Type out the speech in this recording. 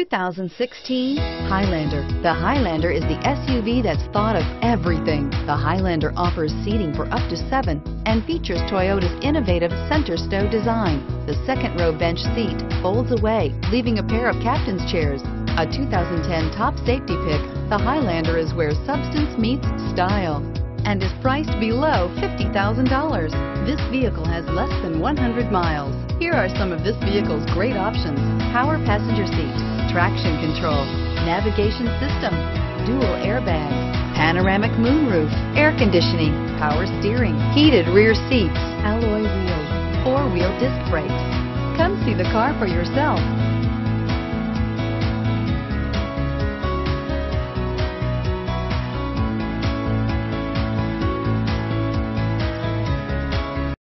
2016 Highlander. The Highlander is the SUV that's thought of everything. The Highlander offers seating for up to seven and features Toyota's innovative center stow design. The second row bench seat folds away, leaving a pair of captain's chairs. A 2010 top safety pick, the Highlander is where substance meets style and is priced below $50,000. This vehicle has less than 100 miles. Here are some of this vehicle's great options. Power passenger seat, traction control, navigation system, dual airbags, panoramic moonroof, air conditioning, power steering, heated rear seats, alloy wheels, four-wheel disc brakes. Come see the car for yourself.